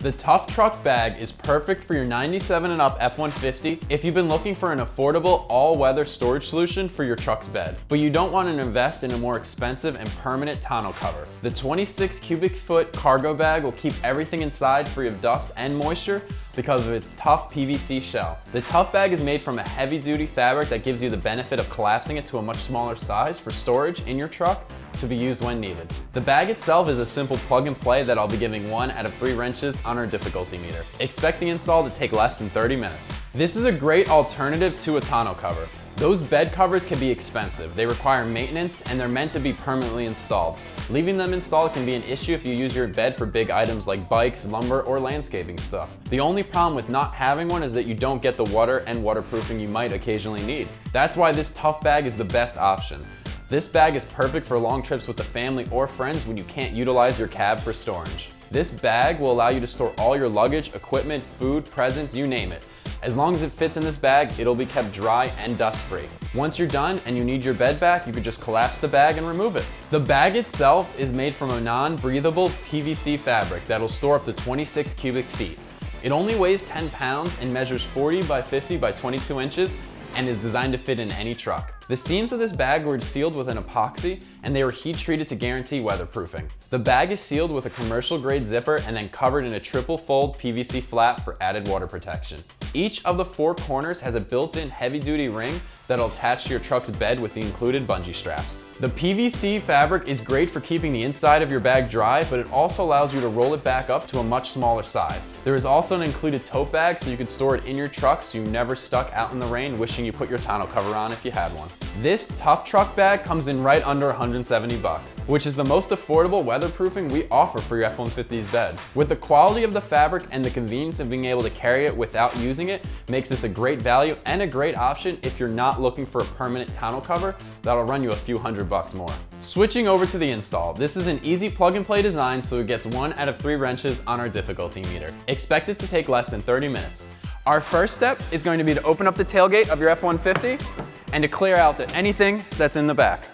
The Tuff Truck bag is perfect for your 97 and up F-150 if you've been looking for an affordable all-weather storage solution for your truck's bed, but you don't want to invest in a more expensive and permanent tonneau cover. The 26 cubic foot cargo bag will keep everything inside free of dust and moisture because of its tough PVC shell. The Tuff bag is made from a heavy duty fabric that gives you the benefit of collapsing it to a much smaller size for storage in your truck to be used when needed. The bag itself is a simple plug and play that I'll be giving one out of three wrenches on our difficulty meter. Expect the install to take less than 30 minutes. This is a great alternative to a tonneau cover. Those bed covers can be expensive. They require maintenance and they're meant to be permanently installed. Leaving them installed can be an issue if you use your bed for big items like bikes, lumber, or landscaping stuff. The only problem with not having one is that you don't get the water and waterproofing you might occasionally need. That's why this Tuff bag is the best option. This bag is perfect for long trips with the family or friends when you can't utilize your cab for storage. This bag will allow you to store all your luggage, equipment, food, presents, you name it. As long as it fits in this bag, it'll be kept dry and dust free. Once you're done and you need your bed back, you can just collapse the bag and remove it. The bag itself is made from a non-breathable PVC fabric that'll store up to 26 cubic feet. It only weighs 10 pounds and measures 40 by 50 by 22 inches and is designed to fit in any truck. The seams of this bag were sealed with an epoxy and they were heat treated to guarantee weatherproofing. The bag is sealed with a commercial grade zipper and then covered in a triple fold PVC flap for added water protection. Each of the four corners has a built-in heavy duty ring that'll attach to your truck's bed with the included bungee straps. The PVC fabric is great for keeping the inside of your bag dry, but it also allows you to roll it back up to a much smaller size. There is also an included tote bag so you can store it in your truck so you're never stuck out in the rain wishing you put your tonneau cover on if you had one. This Tuff Truck bag comes in right under 170 bucks, which is the most affordable weatherproofing we offer for your F-150's bed. With the quality of the fabric and the convenience of being able to carry it without using it makes this a great value and a great option if you're not looking for a permanent tonneau cover that'll run you a few hundred bucks more. Switching over to the install, this is an easy plug and play design so it gets one out of three wrenches on our difficulty meter. Expect it to take less than 30 minutes. Our first step is going to be to open up the tailgate of your F-150 and to clear out the, anything that's in the back.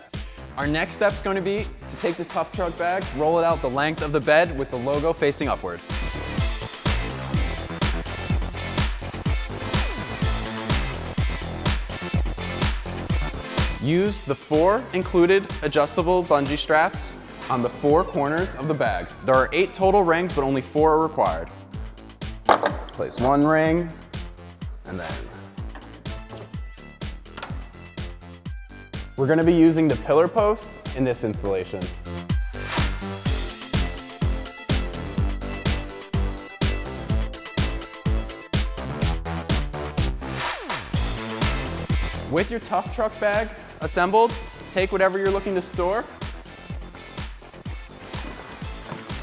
Our next step is going to be to take the Tuff Truck bag, roll it out the length of the bed with the logo facing upward. Use the four included adjustable bungee straps on the four corners of the bag. There are eight total rings, but only four are required. Place one ring, and then We're gonna be using the pillar posts in this installation. With your Tuff Truck bag assembled, take whatever you're looking to store,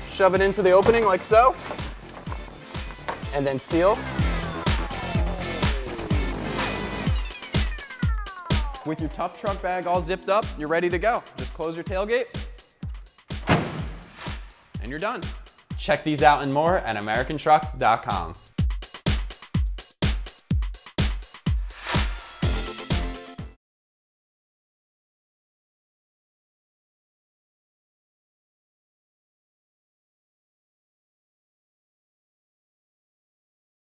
shove it into the opening like so, and then seal. With your Tuff Truck bag all zipped up, you're ready to go. Just close your tailgate and you're done. Check these out and more at americantrucks.com.